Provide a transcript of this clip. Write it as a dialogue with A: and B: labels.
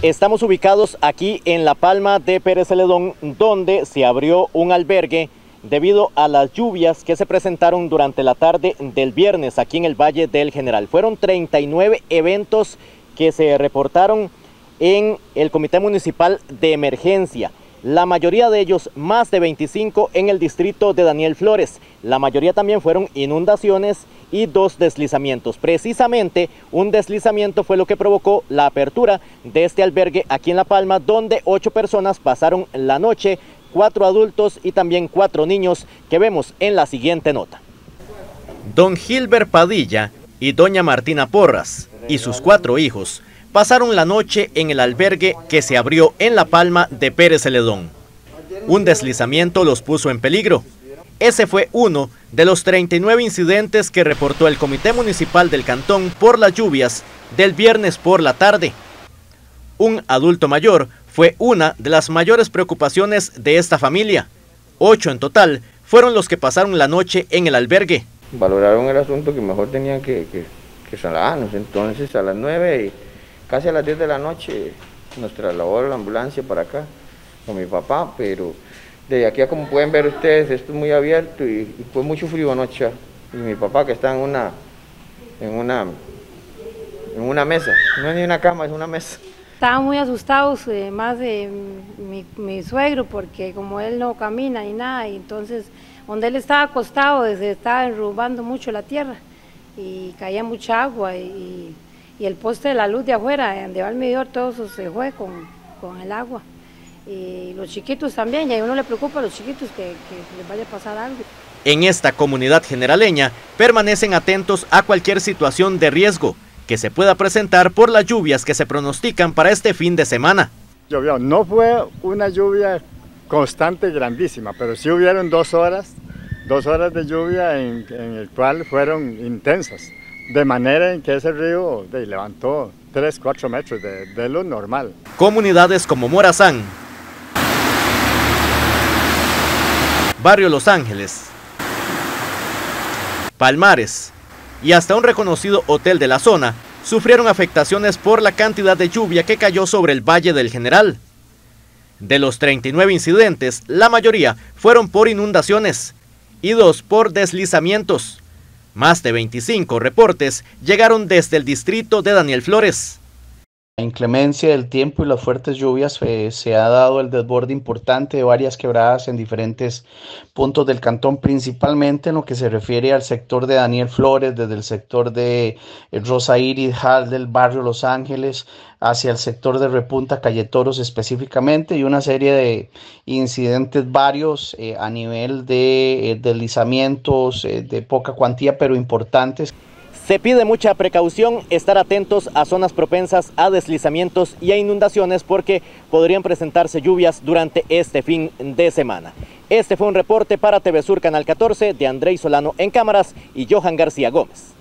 A: Estamos ubicados aquí en La Palma de Pérez Celedón, donde se abrió un albergue debido a las lluvias que se presentaron durante la tarde del viernes aquí en el Valle del General. Fueron 39 eventos que se reportaron en el Comité Municipal de Emergencia la mayoría de ellos más de 25 en el distrito de Daniel Flores. La mayoría también fueron inundaciones y dos deslizamientos. Precisamente un deslizamiento fue lo que provocó la apertura de este albergue aquí en La Palma, donde ocho personas pasaron la noche, cuatro adultos y también cuatro niños que vemos en la siguiente nota. Don Gilbert Padilla y doña Martina Porras y sus cuatro hijos pasaron la noche en el albergue que se abrió en La Palma de Pérez Celedón. Un deslizamiento los puso en peligro. Ese fue uno de los 39 incidentes que reportó el Comité Municipal del Cantón por las lluvias del viernes por la tarde. Un adulto mayor fue una de las mayores preocupaciones de esta familia. Ocho en total fueron los que pasaron la noche en el albergue.
B: Valoraron el asunto que mejor tenían que, que, que entonces a las nueve Casi a las 10 de la noche nos trasladó la ambulancia para acá con mi papá, pero de aquí como pueden ver ustedes, esto es muy abierto y, fue mucho frío anoche. Y mi papá que está en una, en una, en una mesa, no es ni una cama, es una mesa.
C: Estaban muy asustados, eh, más de mi, mi, suegro, porque como él no camina ni nada, y entonces donde él estaba acostado se estaba derrumbando mucho la tierra y caía mucha agua y y el poste de la luz de afuera, donde va el medidor, todo eso se fue con, el agua. Y los chiquitos también, y a uno le preocupa a los chiquitos que, que les vaya a pasar algo.
A: En esta comunidad generaleña permanecen atentos a cualquier situación de riesgo que se pueda presentar por las lluvias que se pronostican para este fin de semana.
D: Llovió, no fue una lluvia constante grandísima, pero sí hubieron dos horas, dos horas de lluvia en, en el cual fueron intensas. De manera en que ese río levantó 3, 4 metros de, lo normal.
A: Comunidades como Morazán, Barrio Los Ángeles, Palmares y hasta un reconocido hotel de la zona sufrieron afectaciones por la cantidad de lluvia que cayó sobre el Valle del General. De los 39 incidentes, la mayoría fueron por inundaciones y dos por deslizamientos. Más de 25 reportes llegaron desde el distrito de Daniel Flores.
E: La inclemencia del tiempo y las fuertes lluvias eh, se ha dado el desborde importante de varias quebradas en diferentes puntos del cantón, principalmente en lo que se refiere al sector de Daniel Flores, desde el sector de eh, Rosa Iris Hall del barrio Los Ángeles hacia el sector de Repunta Calle Toros específicamente y una serie de incidentes varios eh, a nivel de deslizamientos de poca cuantía pero importantes.
A: Se pide mucha precaución, estar atentos a zonas propensas a deslizamientos y a inundaciones porque podrían presentarse lluvias durante este fin de semana. Este fue un reporte para TV Sur Canal 14 de Andrei Solano en cámaras y Johan García Gómez.